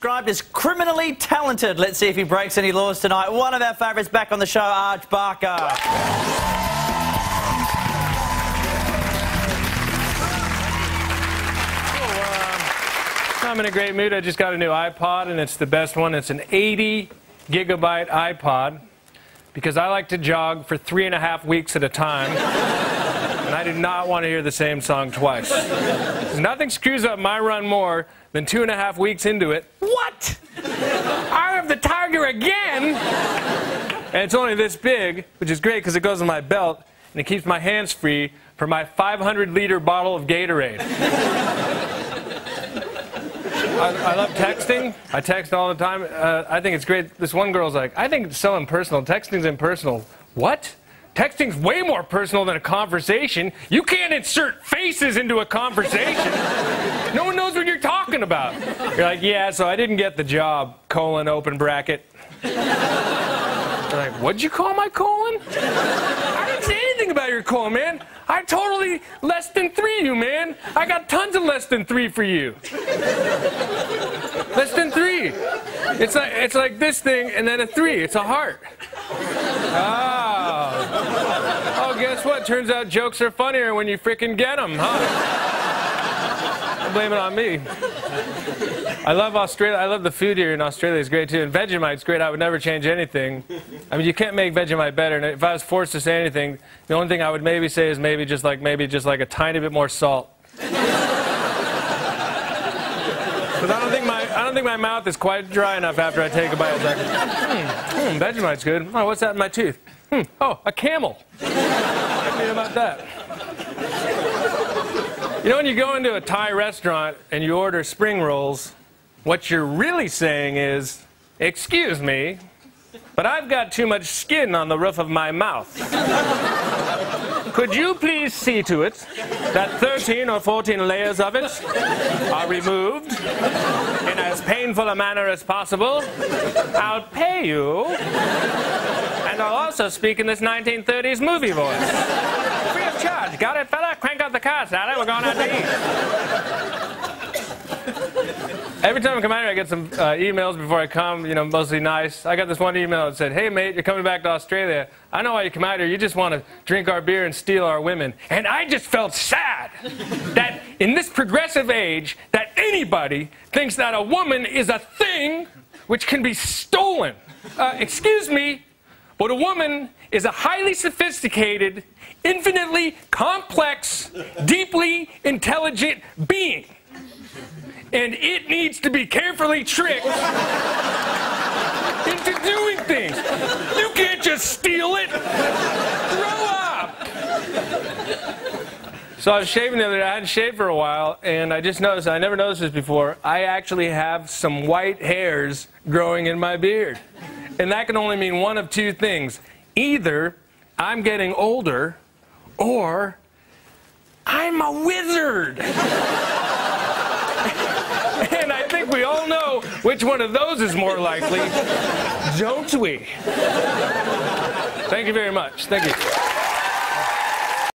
Described as criminally talented. Let's see if he breaks any laws tonight. One of our favourites back on the show, Arj Barker. Uh, I'm in a great mood. I just got a new iPod, and it's the best one. It's an 80 gigabyte iPod because I like to jog for three and a half weeks at a time. And I do not want to hear the same song twice. Nothing screws up my run more than two and a half weeks into it. What? I have the Tiger again? And it's only this big, which is great because it goes in my belt and it keeps my hands free for my 500 liter bottle of Gatorade. I, I, love texting. I text all the time. Uh, I think it's great. This one girl's like, I think it's so impersonal. Texting's impersonal. What? Texting's way more personal than a conversation. You can't insert faces into a conversation. no one knows what you're talking about. You're like, yeah, so I didn't get the job, colon, open bracket. You're like, what'd you call my colon? I didn't say anything about your colon, man. I totally less than three you, man. I got tons of less than three for you. less than three. It's like, it's like this thing and then a three. It's a heart. Ah. Guess what? Turns out jokes are funnier when you freaking get them, huh? Blame it on me. I love Australia. I love the food here in Australia. It's great too. And Vegemite's great. I would never change anything. I mean, you can't make Vegemite better. And if I was forced to say anything, the only thing I would maybe say is maybe just like maybe just like a tiny bit more salt. Because I don't think my I don't think my mouth is quite dry enough after I take a bite. It's like, hmm, hmm, Vegemite's good. Oh, what's that in my tooth? Hmm, oh, a camel. What mean about that? You know, when you go into a Thai restaurant and you order spring rolls, what you're really saying is, excuse me, but I've got too much skin on the roof of my mouth. Could you please see to it that 13 or 14 layers of it are removed as painful a manner as possible? I'll pay you, and I'll also speak in this 1930s movie voice. Free of charge. Got it, fella? Crank up the car, Sally. We're going out to eat. Every time I come out here, I get some uh, emails before I come, you know, mostly nice. I got this one email that said, hey, mate, you're coming back to Australia. I know why you come out here. You just want to drink our beer and steal our women. And I just felt sad that in this progressive age, that anybody thinks that a woman is a thing which can be stolen. Uh, excuse me, but a woman is a highly sophisticated, infinitely complex, deeply intelligent being and it needs to be carefully tricked into doing things. You can't just steal it. Grow up. So I was shaving the other day. I hadn't shaved for a while, and I just noticed, I never noticed this before, I actually have some white hairs growing in my beard. And that can only mean one of two things. Either I'm getting older, or I'm a wizard. And I think we all know which one of those is more likely, don't we? Thank you very much. Thank you.